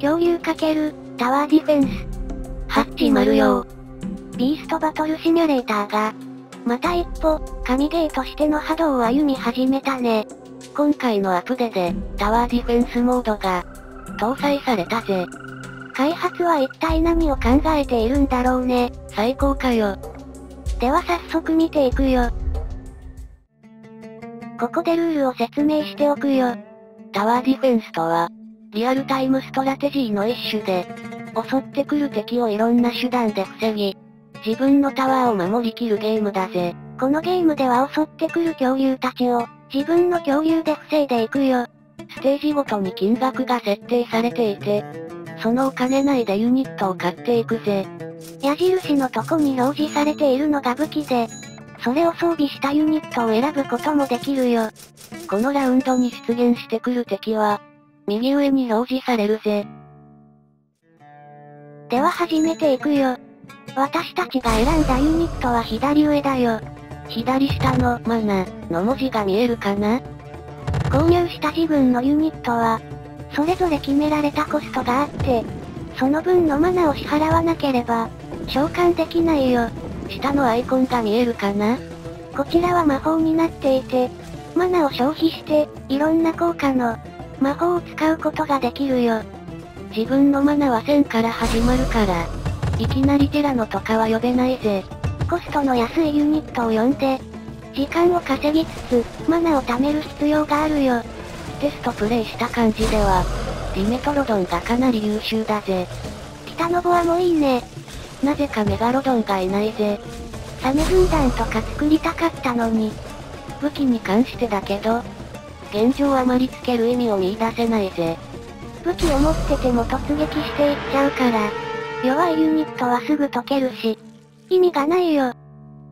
恐竜×タワーディフェンス。ハッチ丸用。ビーストバトルシミュレーターが、また一歩、神ゲーとしての波動を歩み始めたね。今回のアップデで、タワーディフェンスモードが、搭載されたぜ。開発は一体何を考えているんだろうね。最高かよ。では早速見ていくよ。ここでルールを説明しておくよ。タワーディフェンスとは、リアルタイムストラテジーの一種で、襲ってくる敵をいろんな手段で防ぎ、自分のタワーを守りきるゲームだぜ。このゲームでは襲ってくる恐竜たちを、自分の恐竜で防いでいくよ。ステージごとに金額が設定されていて、そのお金内でユニットを買っていくぜ。矢印のとこに表示されているのが武器で、それを装備したユニットを選ぶこともできるよ。このラウンドに出現してくる敵は、右上に表示されるぜ。では始めていくよ。私たちが選んだユニットは左上だよ。左下のマナの文字が見えるかな購入した自分のユニットは、それぞれ決められたコストがあって、その分のマナを支払わなければ、召喚できないよ。下のアイコンが見えるかなこちらは魔法になっていて、マナを消費して、いろんな効果の、魔法を使うことができるよ。自分のマナは1000から始まるから、いきなりテラノとかは呼べないぜ。コストの安いユニットを呼んで、時間を稼ぎつつ、マナを貯める必要があるよ。テストプレイした感じでは、ディメトロドンがかなり優秀だぜ。北のボアもいいね。なぜかメガロドンがいないぜ。サメ軍団とか作りたかったのに。武器に関してだけど、現状あまりつける意味を見出せないぜ。武器を持ってても突撃していっちゃうから、弱いユニットはすぐ解けるし、意味がないよ。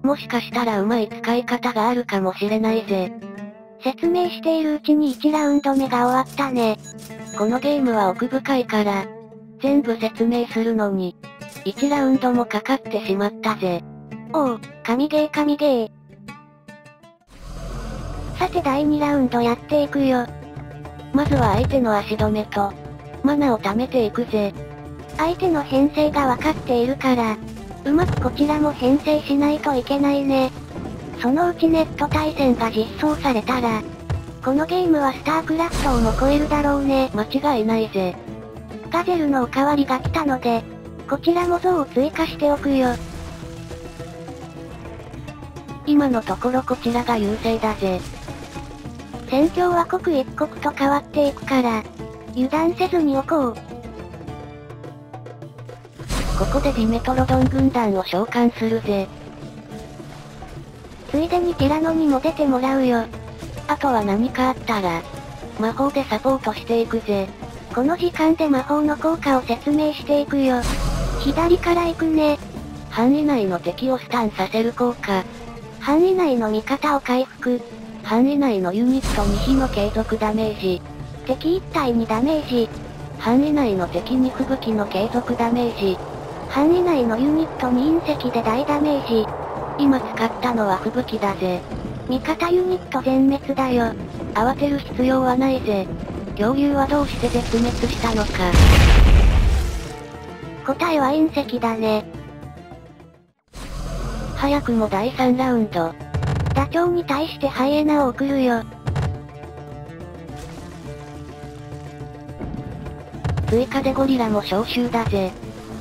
もしかしたら上手い使い方があるかもしれないぜ。説明しているうちに1ラウンド目が終わったね。このゲームは奥深いから、全部説明するのに、1ラウンドもかかってしまったぜ。おう、神ゲー神ゲー。さて第2ラウンドやっていくよ。まずは相手の足止めと、マナを貯めていくぜ。相手の編成が分かっているから、うまくこちらも編成しないといけないね。そのうちネット対戦が実装されたら、このゲームはスタークラフトをも超えるだろうね。間違いないぜ。ガゼルのおかわりが来たので、こちらも像を追加しておくよ。今のところこちらが優勢だぜ。戦況は刻一刻と変わっていくから、油断せずにおこう。ここでディメトロドン軍団を召喚するぜ。ついでにティラノにも出てもらうよ。あとは何かあったら、魔法でサポートしていくぜ。この時間で魔法の効果を説明していくよ。左から行くね。範囲内の敵をスタンさせる効果。範囲内の味方を回復。範囲内のユニットに火の継続ダメージ。敵一体にダメージ。範囲内の敵に吹雪の継続ダメージ。範囲内のユニットに隕石で大ダメージ。今使ったのは吹雪だぜ。味方ユニット全滅だよ。慌てる必要はないぜ。恐竜はどうして絶滅したのか。答えは隕石だね。早くも第3ラウンド。ダチョウに対してハイエナを送るよ。追加でゴリラも招集だぜ。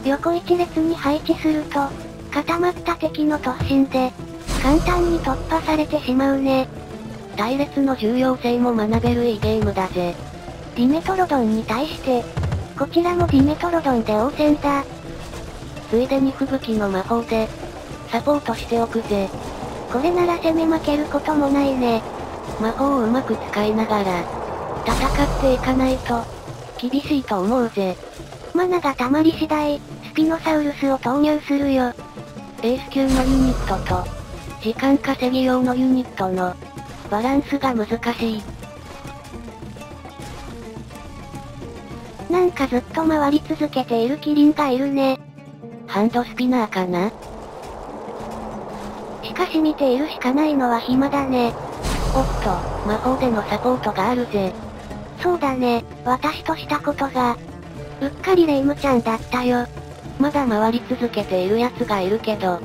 横一列に配置すると、固まった敵の突進で、簡単に突破されてしまうね。隊列の重要性も学べるいいゲームだぜ。ディメトロドンに対して、こちらもディメトロドンで応戦だ。ついでに吹雪の魔法で、サポートしておくぜ。これなら攻め負けることもないね。魔法をうまく使いながら、戦っていかないと、厳しいと思うぜ。マナが溜まり次第、スピノサウルスを投入するよ。エース級のユニットと、時間稼ぎ用のユニットの、バランスが難しい。なんかずっと回り続けているキリンがいるね。ハンドスピナーかな？かし見ているしかないのは暇だね。おっと、魔法でのサポートがあるぜ。そうだね、私としたことが。うっかりレイムちゃんだったよ。まだ回り続けている奴がいるけど、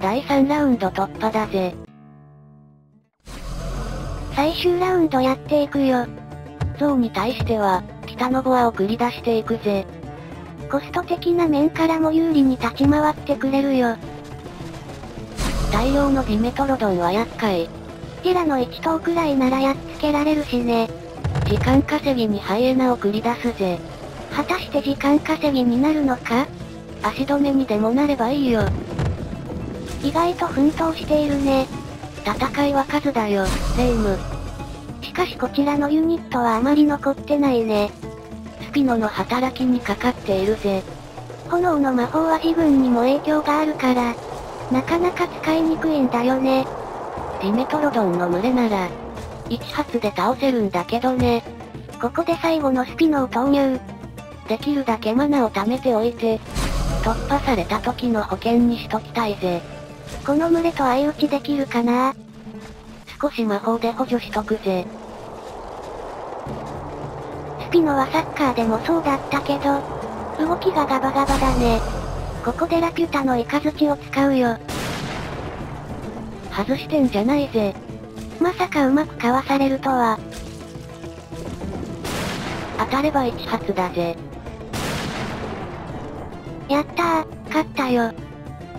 第3ラウンド突破だぜ。最終ラウンドやっていくよ。ゾウに対しては、北のボアを繰り出していくぜ。コスト的な面からも有利に立ち回ってくれるよ。大量のディメトロドンは厄介。ティラの1頭くらいならやっつけられるしね。時間稼ぎにハイエナを繰り出すぜ。果たして時間稼ぎになるのか？足止めにでもなればいいよ。意外と奮闘しているね。戦いは数だよ、レイム。しかしこちらのユニットはあまり残ってないね。スピノの働きにかかっているぜ。炎の魔法は自分にも影響があるから、なかなか使いにくいんだよね。ディメトロドンの群れなら、1発で倒せるんだけどね。ここで最後のスピノを投入。できるだけマナを貯めておいて、突破された時の保険にしときたいぜ。この群れと相打ちできるかな？少し魔法で補助しとくぜ。スピノはサッカーでもそうだったけど、動きがガバガバだね。ここでラピュタのイカズチを使うよ。外してんじゃないぜ。まさかうまくかわされるとは。当たれば1発だぜ。やったー、勝ったよ。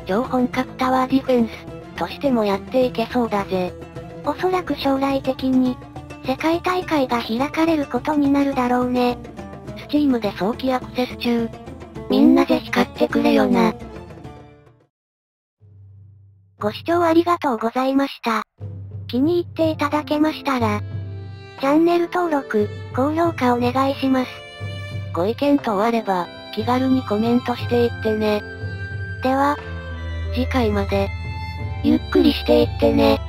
超本格タワーディフェンス、としてもやっていけそうだぜ。おそらく将来的に、世界大会が開かれることになるだろうね。スチームで早期アクセス中。みんなぜひ買ってくれよな。ご視聴ありがとうございました。気に入っていただけましたら、チャンネル登録、高評価お願いします。ご意見等あれば、気軽にコメントしていってね。では、次回まで、ゆっくりしていってね。